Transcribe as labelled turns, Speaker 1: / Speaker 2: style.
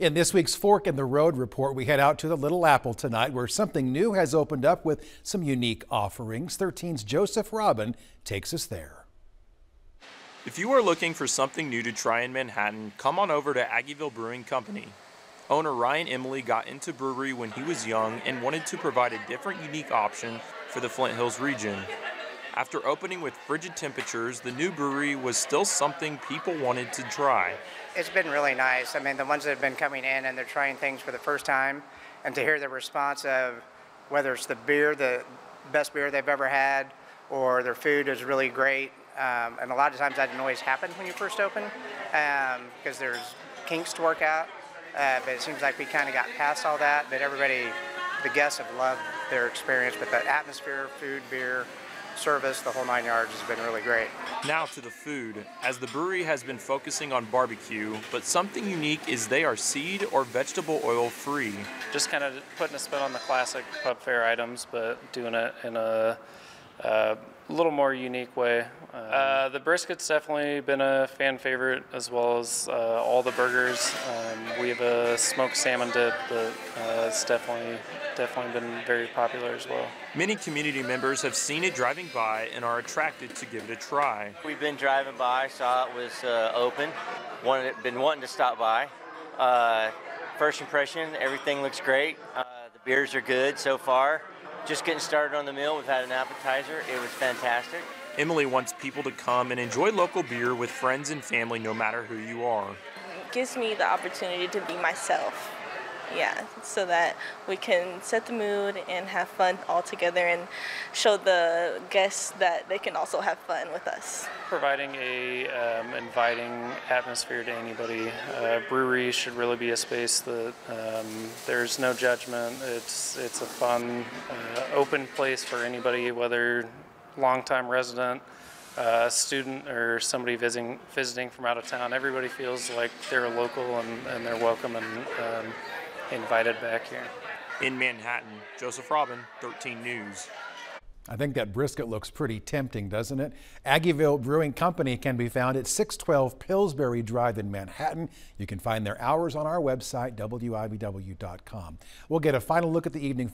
Speaker 1: In this week's Fork in the Road report, we head out to the Little Apple tonight where something new has opened up with some unique offerings. 13's Joseph Robin takes us there.
Speaker 2: If you are looking for something new to try in Manhattan, come on over to Aggieville Brewing Company. Owner Ryan Emily got into brewery when he was young and wanted to provide a different, unique option for the Flint Hills region. After opening with frigid temperatures, the new brewery was still something people wanted to try.
Speaker 3: It's been really nice. I mean, the ones that have been coming in and they're trying things for the first time, and to hear the response of whether it's the beer, the best beer they've ever had, or their food is really great. Um, and a lot of times that didn't always happen when you first open because um, there's kinks to work out. Uh, but it seems like we kind of got past all that. But everybody, the guests have loved their experience with the atmosphere, food, beer, service, the whole nine yards has been really great.
Speaker 2: Now to the food, as the brewery has been focusing on barbecue, but something unique is they are seed or vegetable oil free.
Speaker 4: Just kind of putting a spin on the classic pub fare items, but doing it in a uh, a little more unique way. Uh, the brisket's definitely been a fan favorite, as well as uh, all the burgers. Um, we have a smoked salmon dip that uh, it's definitely definitely been very popular as well.
Speaker 2: Many community members have seen it driving by and are attracted to give it a try.
Speaker 5: We've been driving by, saw it was uh, open, wanted, been wanting to stop by. Uh, first impression, everything looks great. Uh, the beers are good so far just getting started on the meal. We've had an appetizer. It was fantastic.
Speaker 2: Emily wants people to come and enjoy local beer with friends and family no matter who you are.
Speaker 6: It gives me the opportunity to be myself yeah, so that we can set the mood and have fun all together and show the guests that they can also have fun with us.
Speaker 4: Providing a um, inviting atmosphere to anybody. Uh, brewery should really be a space that um, there's no judgment. It's it's a fun, uh, open place for anybody, whether longtime resident. Uh, student or somebody visiting visiting from out of town, everybody feels like they're a local and, and they're welcome and um, invited back here.
Speaker 2: In Manhattan, Joseph Robin, 13 News.
Speaker 1: I think that brisket looks pretty tempting, doesn't it? Aggieville Brewing Company can be found at 612 Pillsbury Drive in Manhattan. You can find their hours on our website, WIBW.com. We'll get a final look at the evening.